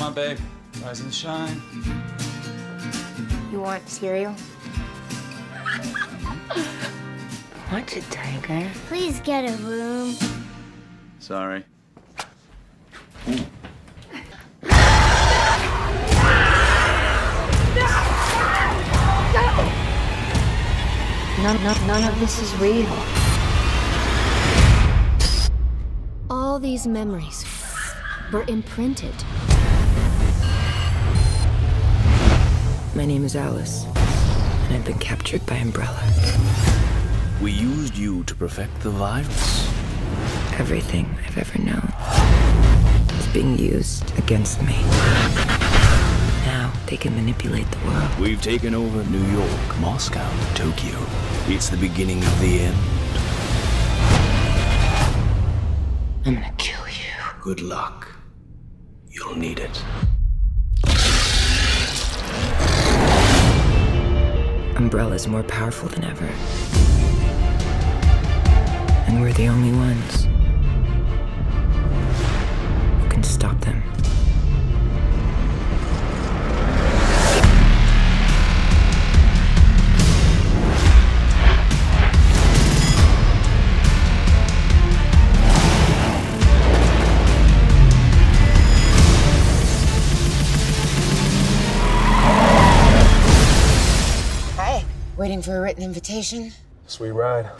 Come on, babe. Rise and shine. You want cereal? What's a tiger? Please get a room. Sorry. None, none, none of this is real. All these memories were imprinted. My name is Alice, and I've been captured by Umbrella. We used you to perfect the virus. Everything I've ever known is being used against me. Now they can manipulate the world. We've taken over New York, Moscow, Tokyo. It's the beginning of the end. I'm gonna kill you. Good luck. You'll need it. Umbrella's more powerful than ever. And we're the only ones Waiting for a written invitation? Sweet ride.